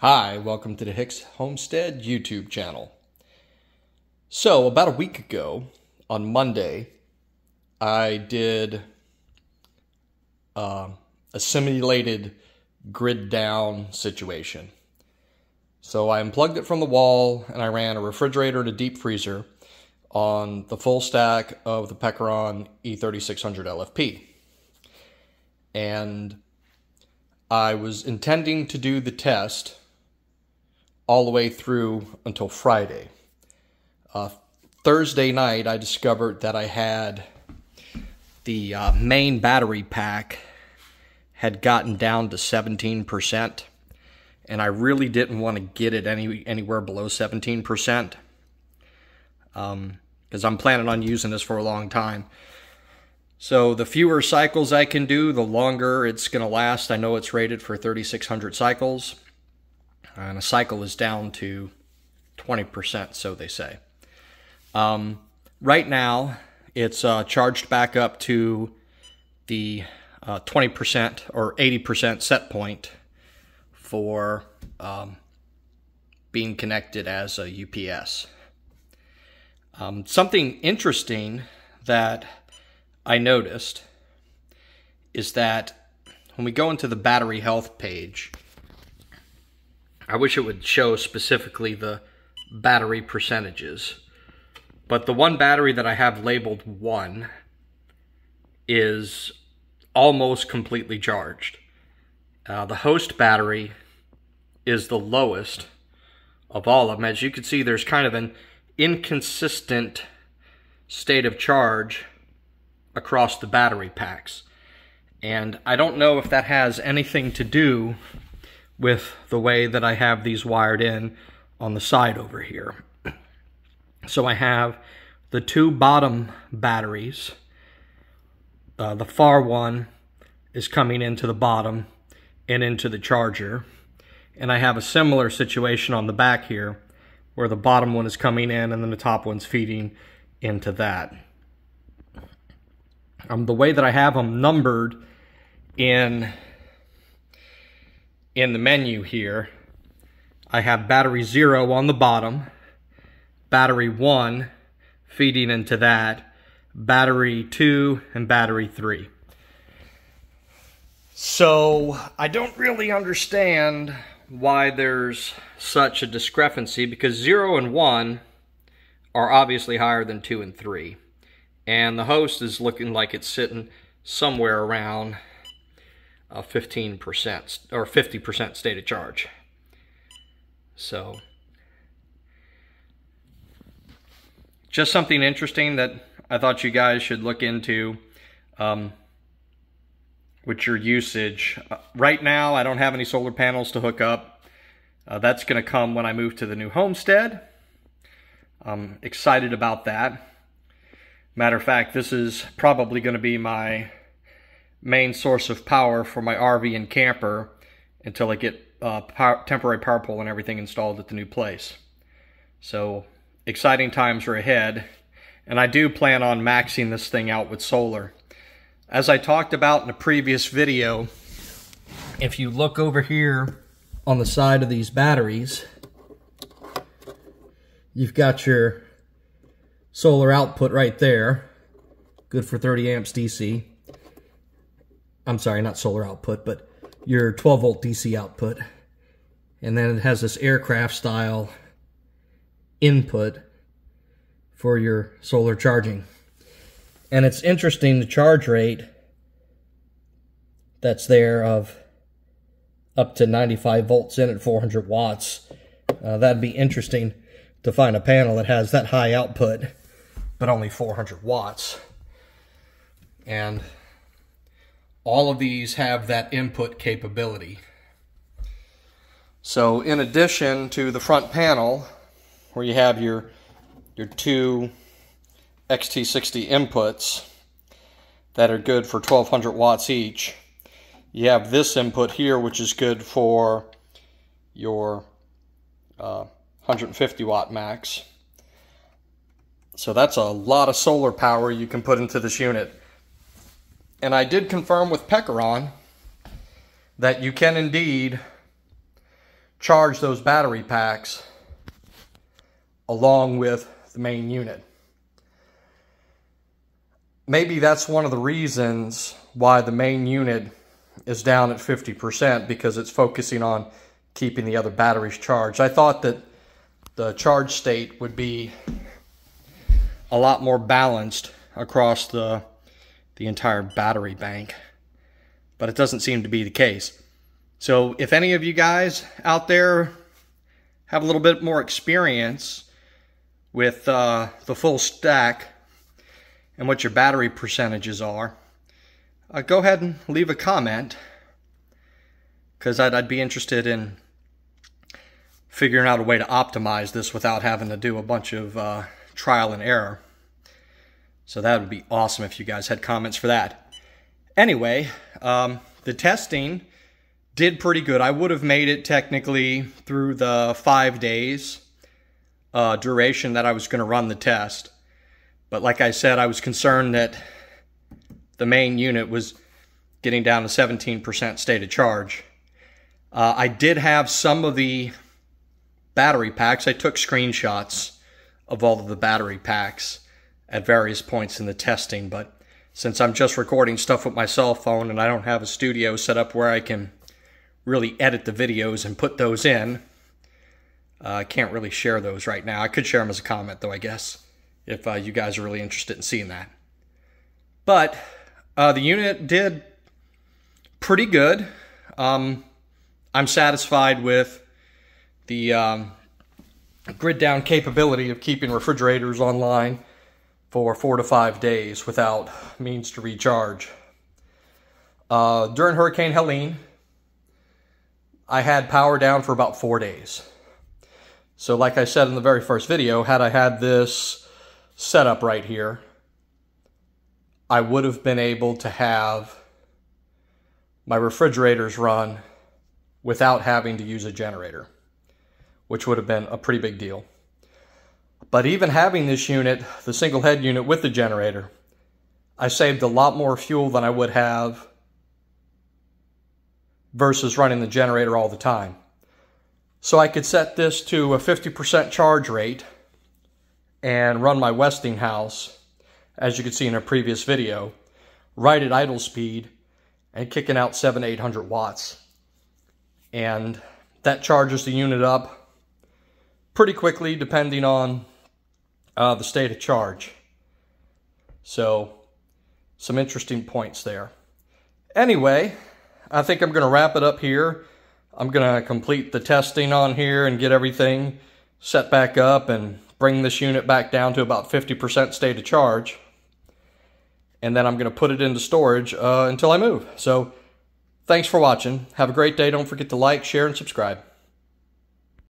Hi, welcome to the Hicks Homestead YouTube channel. So, about a week ago, on Monday, I did uh, a simulated grid down situation. So, I unplugged it from the wall and I ran a refrigerator and a deep freezer on the full stack of the Pecron E3600 LFP. And I was intending to do the test all the way through until Friday. Uh, Thursday night, I discovered that I had the uh, main battery pack had gotten down to 17%, and I really didn't want to get it any anywhere below 17%, because um, I'm planning on using this for a long time. So the fewer cycles I can do, the longer it's going to last. I know it's rated for 3,600 cycles. And a cycle is down to 20%, so they say. Um, right now, it's uh, charged back up to the uh, 20% or 80% set point for um, being connected as a UPS. Um, something interesting that I noticed is that when we go into the battery health page, I wish it would show specifically the battery percentages. But the one battery that I have labeled 1 is almost completely charged. Uh, the host battery is the lowest of all of them. As you can see, there's kind of an inconsistent state of charge across the battery packs. And I don't know if that has anything to do with the way that I have these wired in on the side over here. So I have the two bottom batteries. Uh, the far one is coming into the bottom and into the charger. And I have a similar situation on the back here where the bottom one is coming in and then the top one's feeding into that. Um, the way that I have them numbered in, in the menu here, I have battery zero on the bottom, battery one feeding into that, battery two, and battery three. So I don't really understand why there's such a discrepancy because zero and one are obviously higher than two and three and the host is looking like it's sitting somewhere around a 15% or 50% state of charge. So, just something interesting that I thought you guys should look into um, with your usage. Uh, right now, I don't have any solar panels to hook up. Uh, that's going to come when I move to the new homestead. I'm excited about that. Matter of fact, this is probably going to be my main source of power for my RV and camper until I get uh, power, temporary power pole and everything installed at the new place. So exciting times are ahead. And I do plan on maxing this thing out with solar. As I talked about in a previous video, if you look over here on the side of these batteries, you've got your solar output right there. Good for 30 amps DC. I'm sorry, not solar output, but your 12 volt DC output. And then it has this aircraft style input for your solar charging. And it's interesting the charge rate that's there of up to 95 volts in at 400 watts. Uh, that'd be interesting to find a panel that has that high output but only 400 watts. And all of these have that input capability. So in addition to the front panel, where you have your, your two XT60 inputs that are good for 1200 watts each, you have this input here, which is good for your uh, 150 watt max. So that's a lot of solar power you can put into this unit. And I did confirm with Pecron that you can indeed charge those battery packs along with the main unit. Maybe that's one of the reasons why the main unit is down at 50% because it's focusing on keeping the other batteries charged. I thought that the charge state would be a lot more balanced across the the entire battery bank. But it doesn't seem to be the case. So if any of you guys out there have a little bit more experience with uh, the full stack and what your battery percentages are, uh, go ahead and leave a comment because I'd, I'd be interested in figuring out a way to optimize this without having to do a bunch of uh, trial and error. So that would be awesome if you guys had comments for that. Anyway, um, the testing did pretty good. I would have made it technically through the five days uh, duration that I was going to run the test. But like I said, I was concerned that the main unit was getting down to 17% state of charge. Uh, I did have some of the battery packs. I took screenshots of all of the battery packs at various points in the testing, but since I'm just recording stuff with my cell phone and I don't have a studio set up where I can really edit the videos and put those in, uh, I can't really share those right now. I could share them as a comment, though, I guess, if uh, you guys are really interested in seeing that. But uh, the unit did pretty good. Um, I'm satisfied with the um, grid down capability of keeping refrigerators online for four to five days without means to recharge. Uh, during Hurricane Helene, I had power down for about four days. So like I said in the very first video, had I had this setup right here, I would have been able to have my refrigerators run without having to use a generator, which would have been a pretty big deal. But even having this unit, the single head unit with the generator, I saved a lot more fuel than I would have versus running the generator all the time. So I could set this to a 50% charge rate and run my Westinghouse, as you can see in a previous video, right at idle speed and kicking out 7 800 watts. And that charges the unit up pretty quickly depending on uh, the state of charge. So, some interesting points there. Anyway, I think I'm going to wrap it up here. I'm going to complete the testing on here and get everything set back up and bring this unit back down to about 50% state of charge. And then I'm going to put it into storage uh, until I move. So, thanks for watching. Have a great day. Don't forget to like, share, and subscribe.